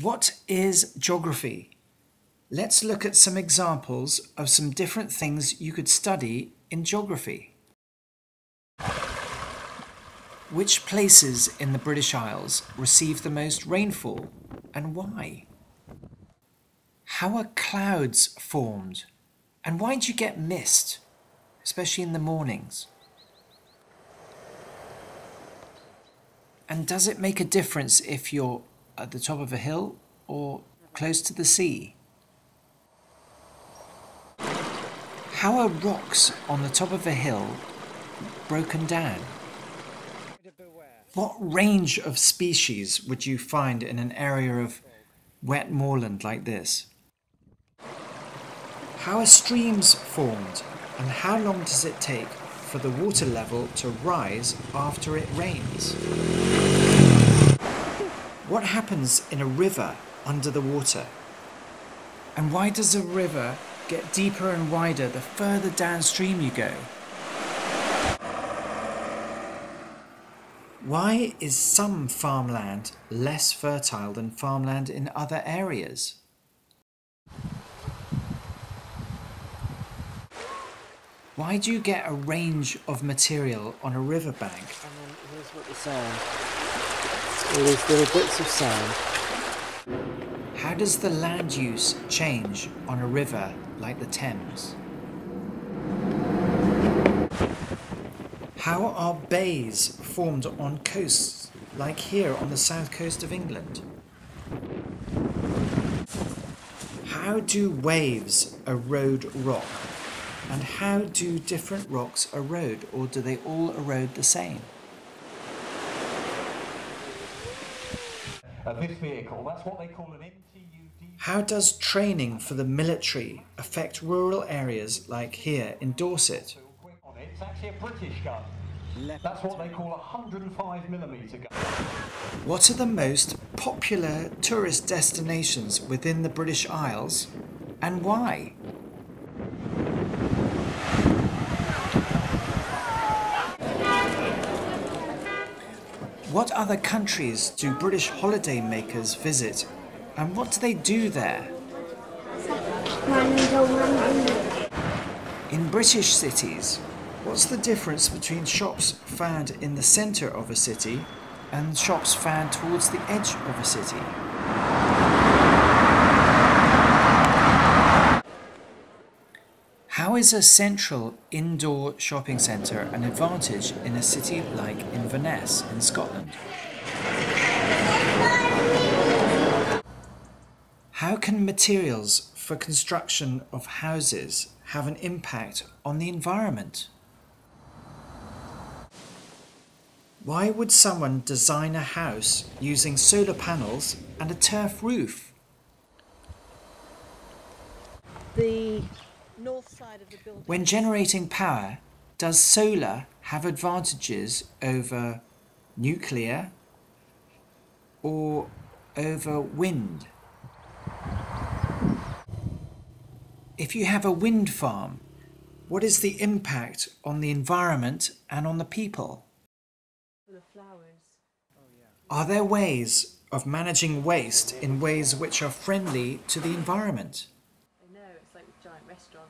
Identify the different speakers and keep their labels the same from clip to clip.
Speaker 1: What is geography? Let's look at some examples of some different things you could study in geography. Which places in the British Isles receive the most rainfall and why? How are clouds formed and why do you get mist, especially in the mornings? And does it make a difference if you're at the top of a hill or close to the sea? How are rocks on the top of a hill broken down? What range of species would you find in an area of wet moorland like this? How are streams formed and how long does it take for the water level to rise after it rains? What happens in a river under the water? And why does a river get deeper and wider the further downstream you go? Why is some farmland less fertile than farmland in other areas? Why do you get a range of material on a riverbank?
Speaker 2: And then here's what the sound. All these little bits of sound.
Speaker 1: How does the land use change on a river like the Thames? How are bays formed on coasts like here on the south coast of England? How do waves erode rock? And how do different rocks erode, or do they all erode the same?
Speaker 3: Uh, this vehicle, that's what they call an MTUD.
Speaker 1: How does training for the military affect rural areas like here in Dorset?
Speaker 3: It's actually a British gun. That's what they call a 105 millimeter gun.
Speaker 1: What are the most popular tourist destinations within the British Isles and why? What other countries do British holidaymakers visit and what do they do there? In British cities, what's the difference between shops found in the centre of a city and shops found towards the edge of a city? How is a central indoor shopping centre an advantage in a city like Inverness in Scotland? How can materials for construction of houses have an impact on the environment? Why would someone design a house using solar panels and a turf roof?
Speaker 4: The north side of the building.
Speaker 1: When generating power, does solar have advantages over nuclear or over wind? If you have a wind farm, what is the impact on the environment and on the people?
Speaker 4: full of flowers.
Speaker 1: Are there ways of managing waste in ways which are friendly to the environment?
Speaker 4: I know, it's like a giant restaurant.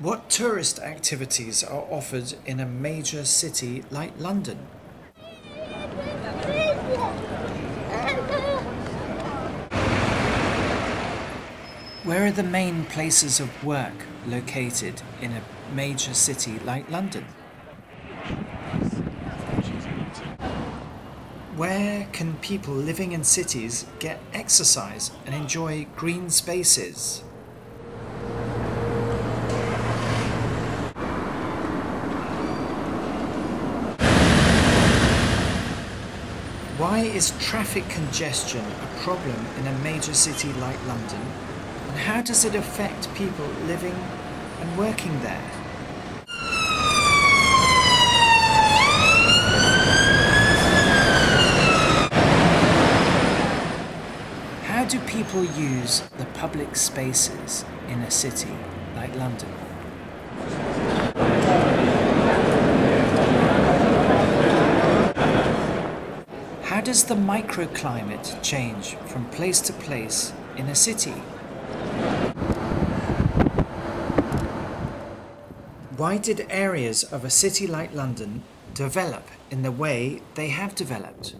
Speaker 1: What tourist activities are offered in a major city like London? Where are the main places of work located in a major city like London? Where can people living in cities get exercise and enjoy green spaces? Why is traffic congestion a problem in a major city like London? And how does it affect people living and working there? How do people use the public spaces in a city like London? How does the microclimate change from place to place in a city? Why did areas of a city like London develop in the way they have developed?